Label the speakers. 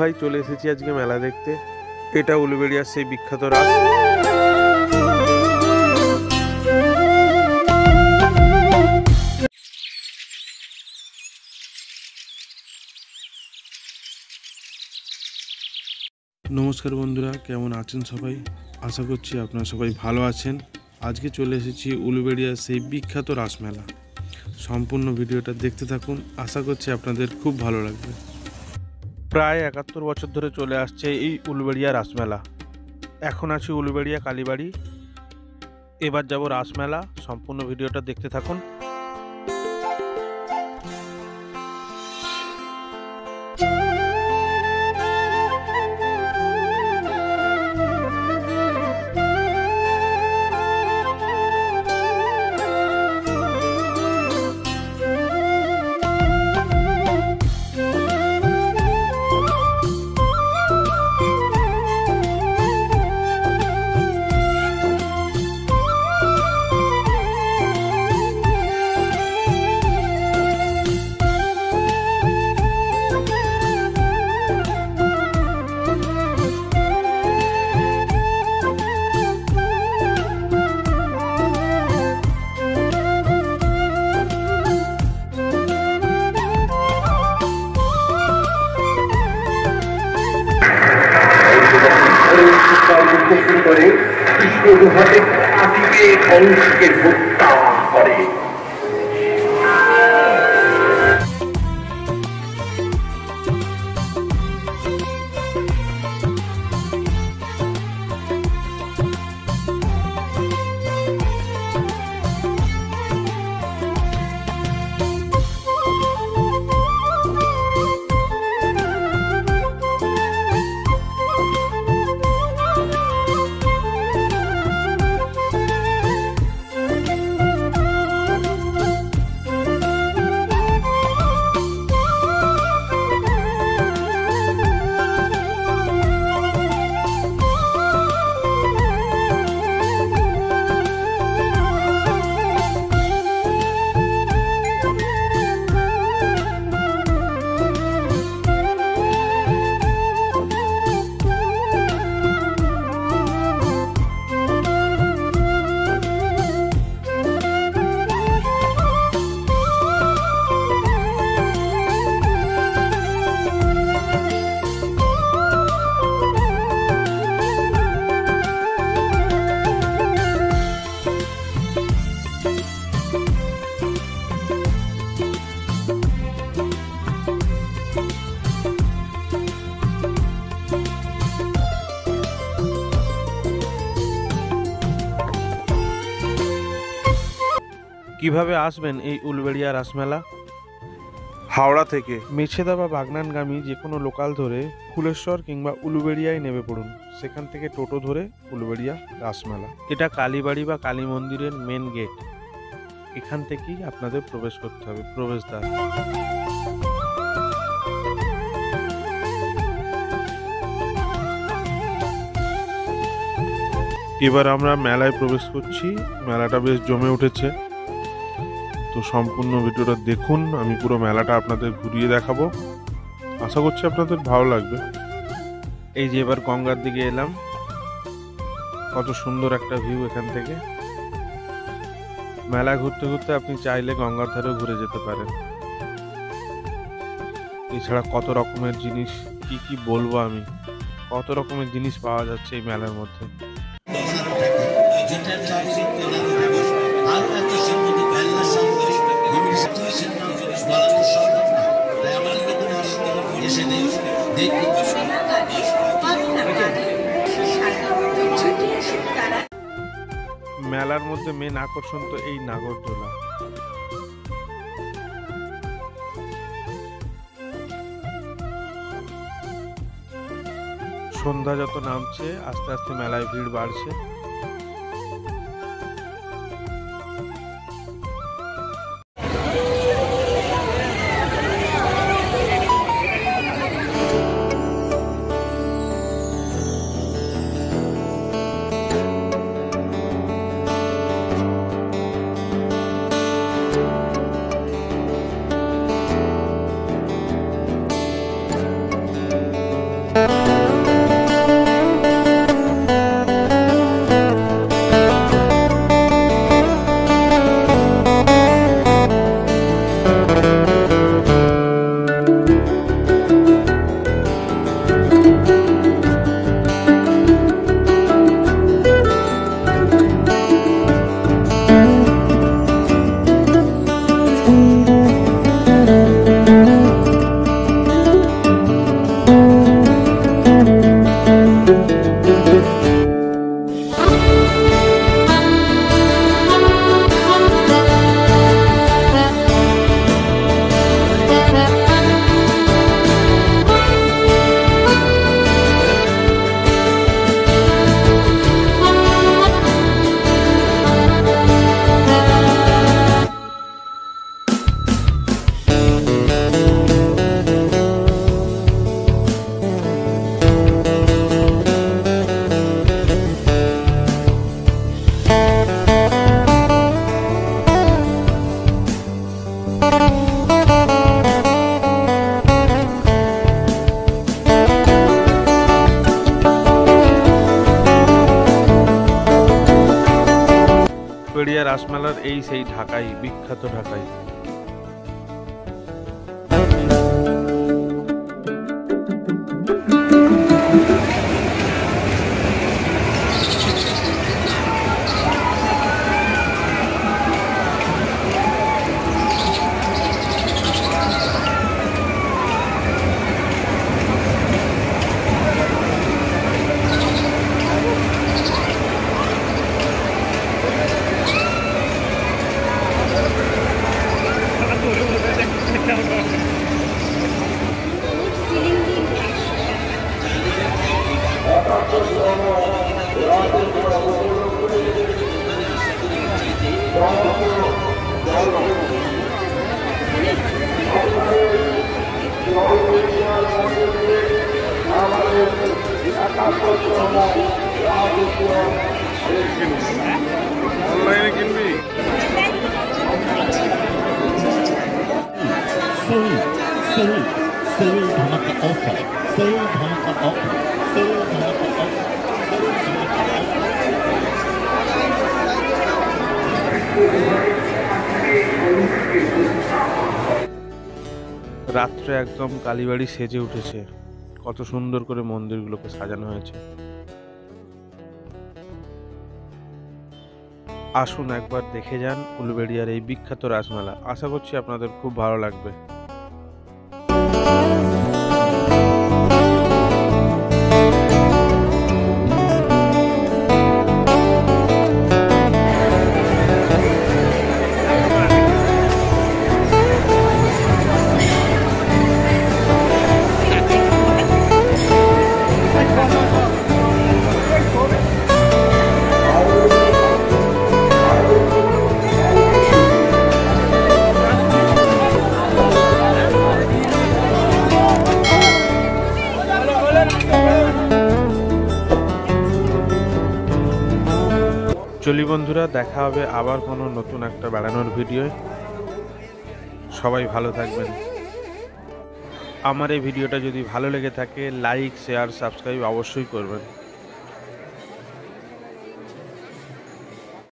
Speaker 1: ভাই, চলে এসেছি আজকে মেলা দেখতে। এটা উলুবেড়িয়ার সেই বিখ্যাত রাস। নমস্কার বন্ধুরা, কেমন আছেন সবাই? আশা করছি আপনারা সবাই ভালো আছেন। আজকে চলে এসেছি উলুবেড়িয়ার সেই বিখ্যাত রাসমেলা। সম্পূর্ণ ভিডিওটা দেখতে থাকুন। আশা করছি আপনাদের খুব ভালো লাগবে। প্রায় একাত্তর বছর ধরে চলে আসছে এই উলবেড়িয়া রাসমেলা। এখন আছি উলবেড়িয়া কালীবাড়ি। এবার যাব রাসমেলা। সম্পূর্ণ ভিডিওটা দেখতে থাকুন।
Speaker 2: কৃষ্ণ আজকে কংসকে হত্যা করে।
Speaker 1: কীভাবে আসবেন এই উলবেড়িয়া রাসমেলা? হাওড়া থেকে। মেছেদা বা বাগনানগামী যে কোনো লোকাল ধরে ফুলেশ্বর কিংবা উলুবেড়িয়ায় নেমে পড়ুন। সেখান থেকে টোটো ধরে উলুবেড়িয়া রাসমেলা। এটা কালীবাড়ি বা কালী মন্দিরের মেন গেট এখান থেকেই আপনাদের প্রবেশ করতে হবে প্রবেশদ্বার। এবার আমরা মেলায় প্রবেশ করছি। মেলাটা বেশ জমে উঠেছে। সম্পূর্ণ ভিডিওটা দেখুন, আমি পুরো মেলাটা আপনাদের ঘুরিয়ে দেখাবো। আশা করছি আপনাদের ভালো লাগবে। এই যে এবার গঙ্গার দিকে এলাম। কত সুন্দর একটা ভিউ এখান থেকে। মেলা ঘুরতে ঘুরতে আপনি চাইলে গঙ্গার ধারেও ঘুরে যেতে পারেন। এছাড়া কত রকমের জিনিস, কি কি বলব আমি? কত রকমের জিনিস পাওয়া যাচ্ছে এই মেলার মধ্যে। মেলার মধ্যে মেন আকর্ষণ তো এই নাগরদোলা। সন্ধ্যা যত নামছে, আস্তে আস্তে মেলায় ভিড় বাড়ছে। পেড়িয়া রাসমেলার এই সেই ঢাকাই বিখ্যাত ঢাকাই। অনলাইনে কিনবি
Speaker 3: Seoul, Seoul, Seoul Dhamaka offer, Seoul Dhamaka offer,
Speaker 1: রাত্রে একদম কালীবাড়ি সেজে উঠেছে। কত সুন্দর করে মন্দিরগুলোকে সাজানো হয়েছে। আসুন একবার দেখে যান উলুবেড়িয়ার এই বিখ্যাত রাজমেলা আশা করছি আপনাদের খুব ভালো লাগবে। চলি বন্ধুরা, দেখা হবে আবার কোনো নতুন একটা বেড়ানোর ভিডিও সবাই ভালো থাকবেন। আমার এই ভিডিওটা যদি ভালো লেগে থাকে লাইক শেয়ার সাবস্ক্রাইব অবশ্যই করবেন।